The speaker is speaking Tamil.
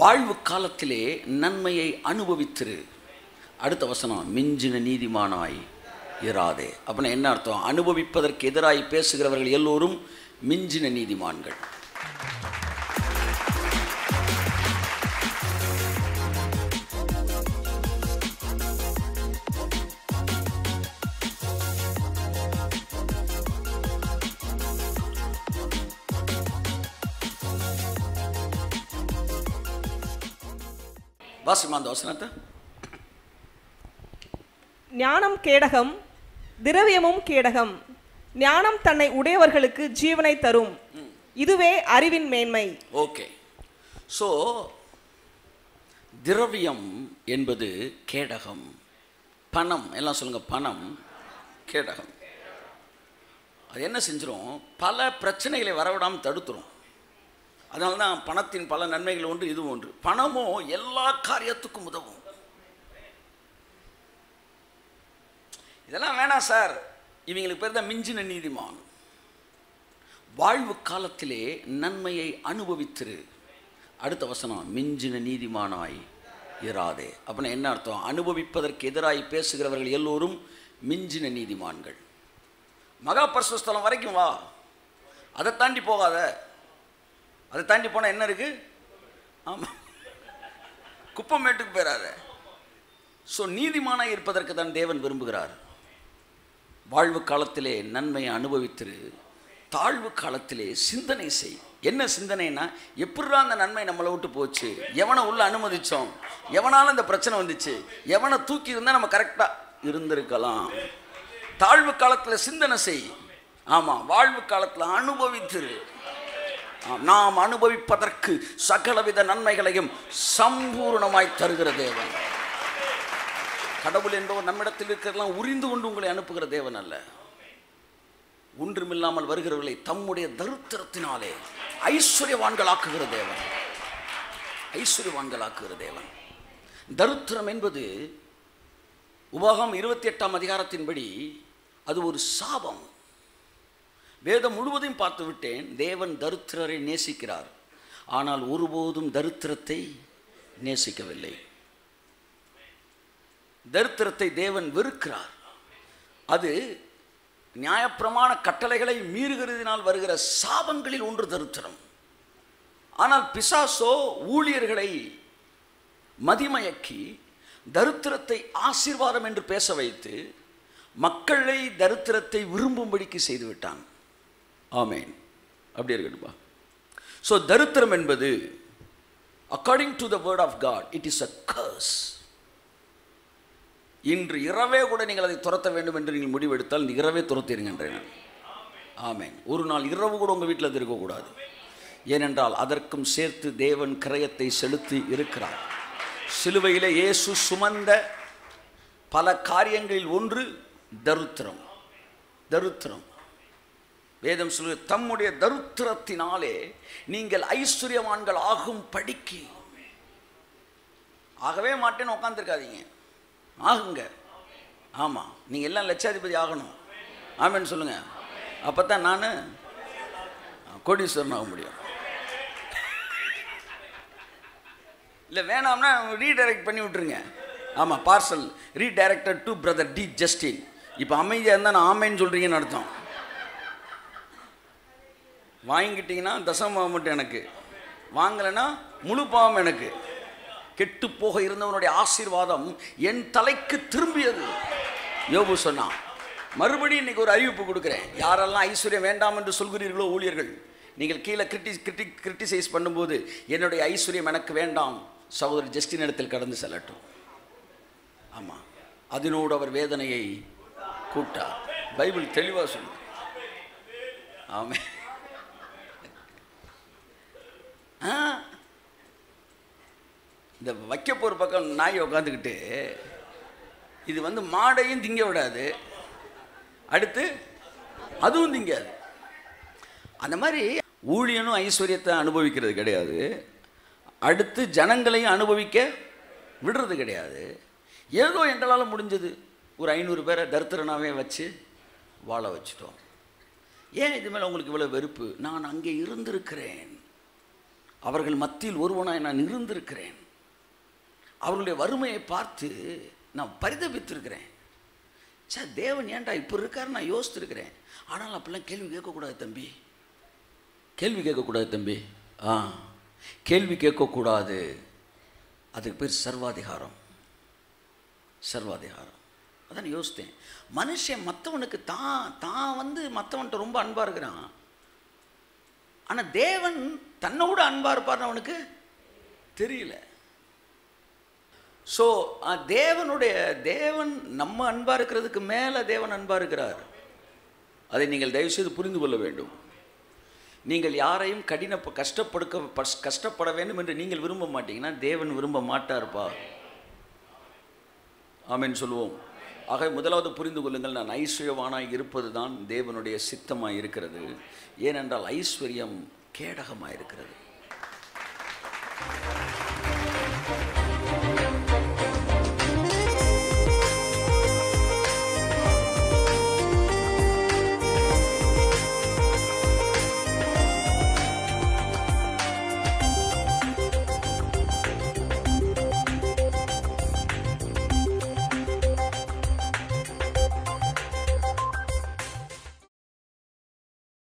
வாழ்வு காலத்திலே நன்மையை அனுபவித்திரு. அடுத்த வசனம் மிஞ்சின நீதிமானாய் இராதே. அப்படின்னா என்ன அர்த்தம்? அனுபவிப்பதற்கு எதிராய் பேசுகிறவர்கள் எல்லோரும் மிஞ்சின நீதிமான்கள். வாசிமா அந்த வசனத்தை ஞானம் கேடகம் திரவியமும் கேடகம். ஞானம் தன்னை உடையவர்களுக்கு ஜீவனை தரும். இதுவே அறிவின் மேன்மை. ஓகே. ஸோ திரவியம் என்பது கேடகம். பணம் எல்லாம் சொல்லுங்க பணம் கேடகம். அது என்ன செஞ்சிரும்? பல பிரச்சனைகளை வரவிடாமல் தடுத்துரும். அதனால தான் பணத்தின் பல நன்மைகள் ஒன்று இது ஒன்று. பணமோ எல்லா காரியத்துக்கும் உதவும். இதெல்லாம் வேணாம் சார். இவங்களுக்கு பேர் தான் மிஞ்சின நீதிமான். வாழ்வு காலத்திலே நன்மையை அனுபவித்திரு. அடுத்த வசனம் மிஞ்சின நீதிமானாய் இராதே. அப்படின்னா என்ன அர்த்தம்? அனுபவிப்பதற்கு எதிராய் பேசுகிறவர்கள் எல்லோரும் மிஞ்சின நீதிமான்கள். மகா பரிசுஸ்தலம் வரைக்கும் வா. அதை தாண்டி போகாத. அதை தாண்டி போனால் என்ன இருக்குது ஆமாம் குப்பமேட்டுக்கு போயிடாத ஸோ நீதிமானாக இருப்பதற்கு தான் தேவன் விரும்புகிறார். வாழ்வு காலத்திலே நன்மையை அனுபவித்திரு. தாழ்வு காலத்திலே சிந்தனை செய். என்ன சிந்தனைனா எப்படிடா அந்த நன்மை நம்மளை விட்டு போச்சு? எவனை உள்ள அனுமதித்தோம் எவனால் அந்த பிரச்சனை வந்துச்சு? எவனை தூக்கி இருந்தால் நம்ம கரெக்டாக இருந்திருக்கலாம். தாழ்வு காலத்தில் சிந்தனை செய். ஆமாம் வாழ்வு காலத்தில் அனுபவித்திரு. நாம் அனுபவிப்பதற்கு சகலவித நன்மைகளையும் சம்பூர்ணமாய் தருகிற தேவன். கடவுள் என்பவர் நம்மிடத்தில் இருக்கிறதெல்லாம் உரிந்து கொண்டு உங்களை அனுப்புகிற தேவன் அல்ல. ஒன்றுமில்லாமல் வருகிறவர்களை தம்முடைய தருத்திரத்தினாலே ஐஸ்வர்யவான்களாக்குகிற தேவன். ஐஸ்வர்யவான்களாக்குகிற தேவன். தருத்திரம் என்பது உபாகம் இருபத்தி எட்டாம் அதிகாரத்தின்படி அது ஒரு சாபம். வேதம் முழுவதையும் பார்த்து விட்டேன். தேவன் தரித்திரரை நேசிக்கிறார். ஆனால் ஒருபோதும் தரித்திரத்தை நேசிக்கவில்லை. தரித்திரத்தை தேவன் வெறுக்கிறார். அது நியாயப்பிரமாண கட்டளைகளை மீறுகிறதினால் வருகிற சாபங்களில் ஒன்று தரித்திரம். ஆனால் பிசாசோ ஊழியர்களை மதிமயக்கி தரித்திரத்தை ஆசீர்வாதம் என்று பேச வைத்து மக்களை தரித்திரத்தை விரும்பும்படிக்கு செய்துவிட்டான். ஆமேன். அப்படி இருக்கட்டுமா ஸோ தரித்திரம் என்பது according to the word of God it is a curse இன்று இரவே கூட நீங்கள் அதை துரத்த வேண்டும் என்று நீங்கள் முடிவெடுத்தால் இந்த இரவே துரத்திடுங்கன்றேன் ஆமேன். ஒரு நாள் இரவு கூட உங்கள் வீட்டில் அது இருக்கக்கூடாது. ஏனென்றால் அதற்கும் சேர்த்து தேவன் கிரயத்தை செலுத்தி இருக்கிறார். சிலுவையில் இயேசு சுமந்த பல காரியங்களில் ஒன்று தருத்திரம். தருத்திரம். வேதம் சொல்லு தம்முடைய தருத்திரத்தினாலே நீங்கள் ஐஸ்வர்யவான்கள் ஆகும் படிக்கு. ஆகவே மாட்டேன்னு உட்காந்துருக்காதீங்க ஆகுங்க. ஆமாம் நீங்கள் எல்லாம் லட்சாதிபதி ஆகணும். ஆமேன்னு சொல்லுங்கள் அப்போ தான் நான் கோடீஸ்வரன் ஆக முடியும். இல்லை வேணாம்னா ரீடைரக்ட் பண்ணி விட்டுருங்க. ஆமாம் parcel redirected to brother D Justin இப்போ அமைதியாக இருந்தால் நான் ஆமைன்னு சொல்கிறீங்கன்னு அர்த்தம். வாங்கிக்கிட்டீங்கன்னா தசமம் மட்டும் எனக்கு. வாங்கலைன்னா முழு பாவம் எனக்கு. கெட்டு போக இருந்தவனுடைய ஆசீர்வாதம் என் தலைக்கு திரும்பியது. யோபு சொன்னான் மறுபடியும் இன்னைக்கு ஒரு அறிவிப்பு கொடுக்குறேன். யாரெல்லாம் ஐஸ்வர்யம் வேண்டாம் என்று சொல்கிறீர்களோ ஊழியர்கள் நீங்கள் கீழே கிரிட்டி கிரிட்டி கிரிட்டிசைஸ் பண்ணும்போது என்னுடைய ஐஸ்வர்யம் எனக்கு வேண்டாம். சகோதரர் ஜஸ்டின் இடத்தில் கடந்து செல்லட்டும். ஆமாம் அதனோடு அவர் வேதனையை கூட்டார் பைபிள் தெளிவாக சொல்லு ஆமாம் ஆ இந்த வைக்க போகிற பக்கம் நாய் உட்காந்துக்கிட்டு இது வந்து மாடையும் திங்க விடாது. அடுத்து அதுவும் திங்காது. அந்த மாதிரி ஊழியனும் ஐஸ்வர்யத்தை அனுபவிக்கிறது கிடையாது. அடுத்து ஜனங்களையும் அனுபவிக்க விடுறது கிடையாது. ஏதோ எங்களால் முடிஞ்சது. ஒரு ஐநூறு பேரை தரித்திரனாவே வச்சு வாழ வச்சுட்டோம். ஏன் இது மேலே உங்களுக்கு இவ்வளோ வெறுப்பு? நான் அங்கே இருந்திருக்கிறேன். அவர்கள் மத்தியில் ஒருவனாய் நான் இருந்திருக்கிறேன் அவர்களுடைய வறுமையை பார்த்து நான் பரிதபித்திருக்கிறேன். சார் தேவன் ஏன்டா இப்போ இருக்காரு நான் யோசித்திருக்கிறேன். ஆனால் அப்படிலாம் கேள்வி கேட்கக்கூடாது தம்பி. கேள்வி கேட்கக்கூடாது தம்பி. ஆ கேள்வி கேட்கக்கூடாது. அதுக்கு பேர் சர்வாதிகாரம். சர்வாதிகாரம். அதான் யோசித்தேன். மனுஷன் மற்றவனுக்கு தான் தான் வந்து மற்றவன்கிட்ட ரொம்ப அன்பாக இருக்கிறான். ஆனால் தேவன் தன்னோட அன்பாக இருப்பார்னு அவனுக்கு தெரியல. ஸோ தேவனுடைய தேவன் நம்ம அன்பாக இருக்கிறதுக்கு மேலே தேவன் அன்பாக இருக்கிறார். அதை நீங்கள் தயவுசெய்து புரிந்து கொள்ள வேண்டும். நீங்கள் யாரையும் கடின கஷ்டப்படுக்க கஷ்டப்பட வேண்டும் என்று நீங்கள் விரும்ப மாட்டீங்கன்னா தேவன் விரும்ப மாட்டார்ப்பா. ஆமேன்னு சொல்லுவோம். ஆக முதலாவது புரிந்து கொள்ளுங்கள் நான் ஐஸ்வர்யவானாய் இருப்பது தான் தேவனுடைய சித்தமாக இருக்கிறது. ஏனென்றால் ஐஸ்வர்யம் கேடகமாக இருக்கிறது.